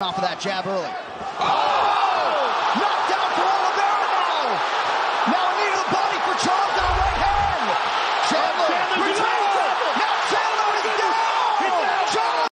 off of that jab early. Oh!